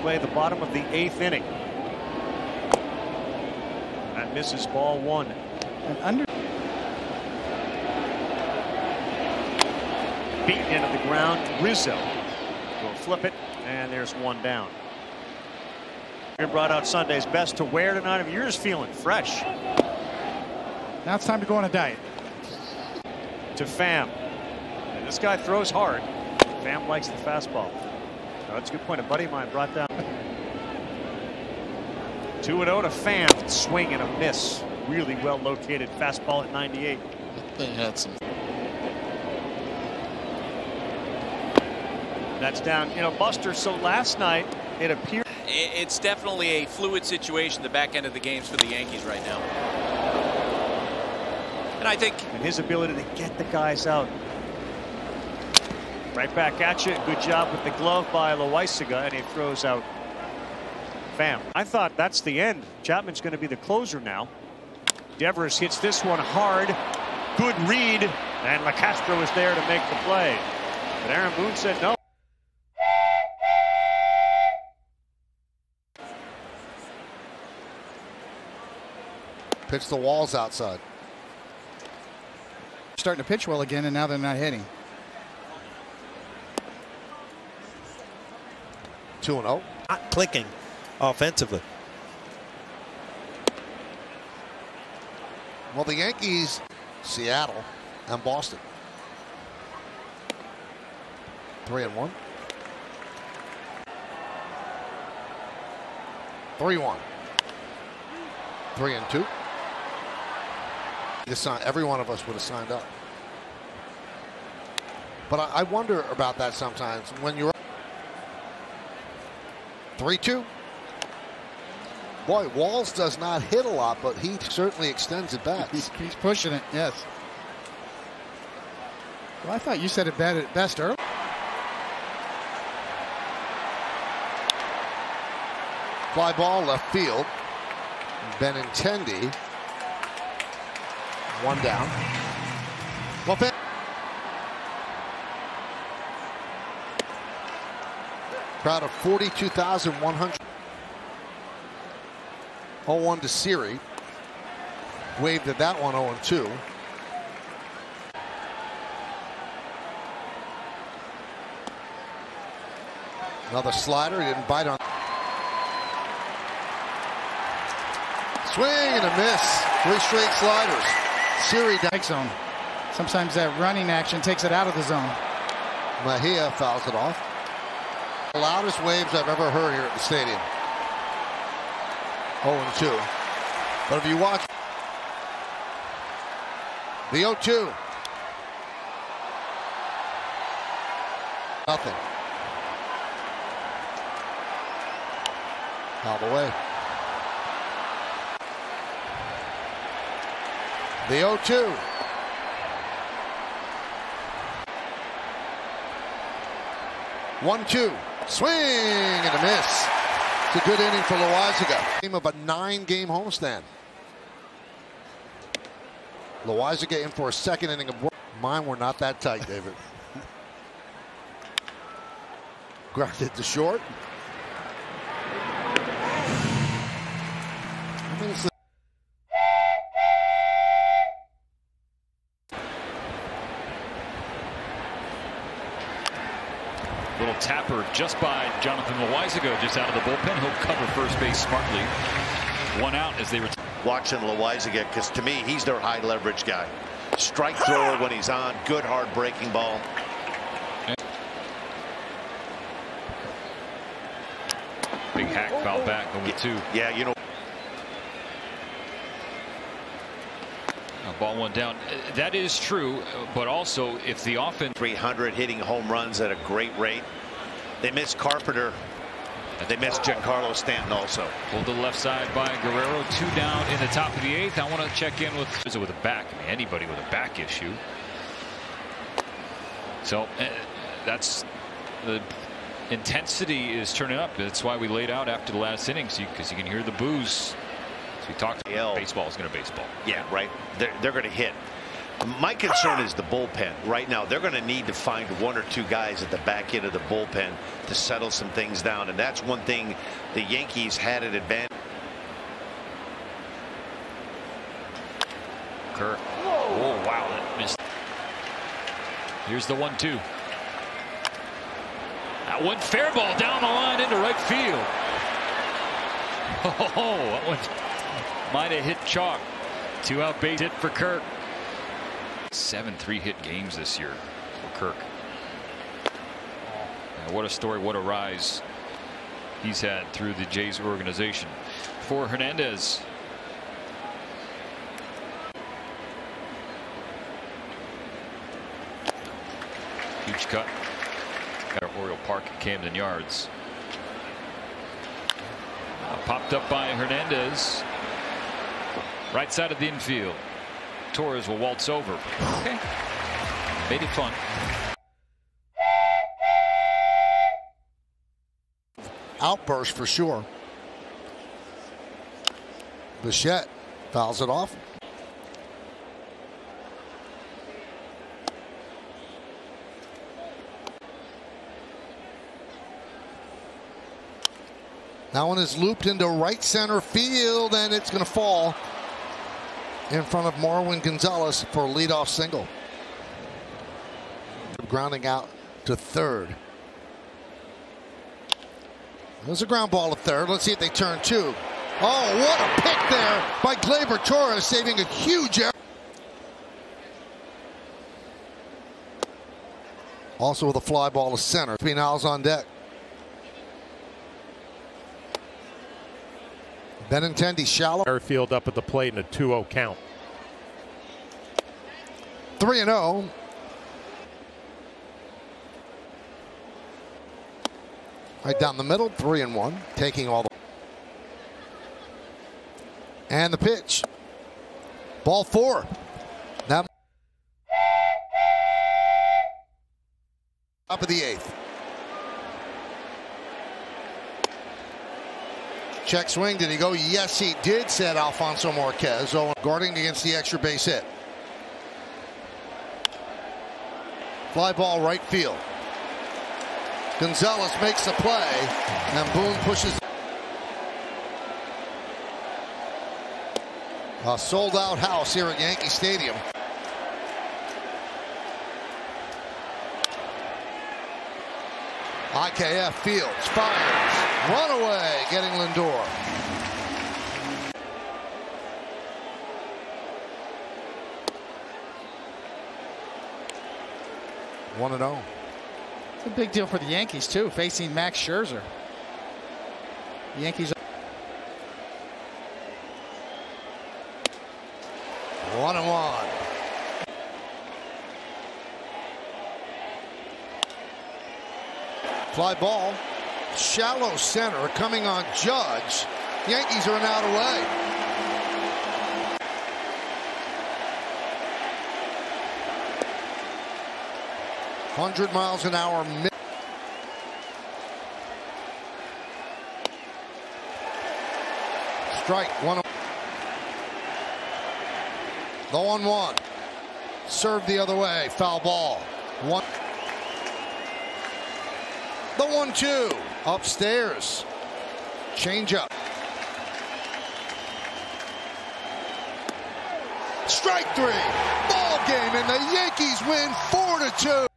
play the bottom of the eighth inning. That misses ball one. And under Beaten into the ground. Rizzo will flip it, and there's one down. We brought out Sunday's best to wear tonight. I mean, you're just feeling fresh. now it's time to go on a diet. To Pham. And this guy throws hard. Pham likes the fastball. Oh, that's a good point. A buddy of mine brought down. 2 0 to Pham. Swing and a miss. Really well located fastball at 98. They had some. That's down. You know, Buster. So last night it appeared. It's definitely a fluid situation, the back end of the games for the Yankees right now. And I think and his ability to get the guys out. Right back at you. Good job with the glove by Loáisiga, and he throws out Pham. I thought that's the end. Chapman's going to be the closer now. Devers hits this one hard. Good read, and LaCastro is there to make the play. But Aaron Boone said no. Pitch the walls outside. Starting to pitch well again, and now they're not hitting. 2 0. Not clicking offensively. Well, the Yankees, Seattle, and Boston. 3 and 1. 3 1. 3 and 2. This sign, every one of us would have signed up. But I wonder about that sometimes when you're 3 2. Boy, Walls does not hit a lot, but he certainly extends it back. He's, he's pushing it, yes. Well, I thought you said it better, best early. Fly ball left field. Benintendi. One down. Well, Crowd of 42,100. 0-1 to Siri. Waved at that one 0-2. Another slider. He didn't bite on. Swing and a miss. Three straight sliders. Siri down. Zone. Sometimes that running action takes it out of the zone. Mejia fouls it off. The loudest waves I've ever heard here at the stadium. 0 and 2. But if you watch the 0 2, nothing. Out of the way. The 0 2. One, two, swing and a miss. It's a good inning for Loáisiga. Game of a nine-game homestand. Loáisiga in for a second inning of work. Mine were not that tight, David. Grounded to short. Little tapper just by Jonathan Loáisiga just out of the bullpen. He'll cover first base smartly. One out as they return. watching Loáisiga because to me he's their high leverage guy. Strike thrower when he's on. Good hard breaking ball. Big hack foul back over two. Yeah, you know. Ball one down. Uh, That is true, uh, but also if the offense 300 hitting home runs at a great rate. They missed Carpenter. They missed Giancarlo Stanton also. pulled to the left side by Guerrero, two down in the top of the eighth. I want to check in with is it with a back. I mean, anybody with a back issue. So uh, that's the intensity is turning up. That's why we laid out after the last innings because you, can hear the boos. We talked. Yeah. Baseball is going to baseball. Yeah, right. They're, they're going to hit. My concern is the bullpen right now. They're going to need to find one or two guys at the back end of the bullpen to settle some things down. And that's one thing the Yankees had an advantage. Kirk. Oh, wow. That missed. Here's the one two. That one fair ball down the line into right field. Oh, that one might have hit chalk. Two out base hit for Kirk. Seven three hit games this year for Kirk. What a story, what a rise he's had through the Jays organization. For Hernandez. Huge cut. Got Oriole Park at Camden Yards. Uh, popped up by Hernandez. Right side of the infield. Torres will waltz over. Okay. Made it fun. Outburst for sure. Bichette fouls it off. That one is looped into right center field, and it's going to fall in front of Marwin Gonzalez for a leadoff single. Grounding out to third. There's a ground ball to third. Let's see if they turn two. Oh, what a pick there by Gleyber Torres, saving a huge error. Also with a fly ball to center. Espinal's on deck. Benintendi shallow. Airfield up at the plate in a 2-0 count. 3 and 0. Right down the middle, 3 and 1, taking all the And the pitch. Ball 4. Now top of the 8th. Check swing. Did he go? Yes, he did, said Alfonso Marquez. Oh, guarding against the extra base hit. Fly ball right field. Gonzalez makes the play, and Boone pushes. A sold out house here at Yankee Stadium. IKF Fields fires. Run away, getting Lindor. One and zero. It's a big deal for the Yankees too, facing Max Scherzer. The Yankees. One and one. Fly ball, shallow center coming on Judge. Yankees are an out away. Hundred miles an hour. Strike one. The one one. Serve the other way. Foul ball. One. The one two. Upstairs. Change up. Strike three. Ball game and the Yankees win four to two.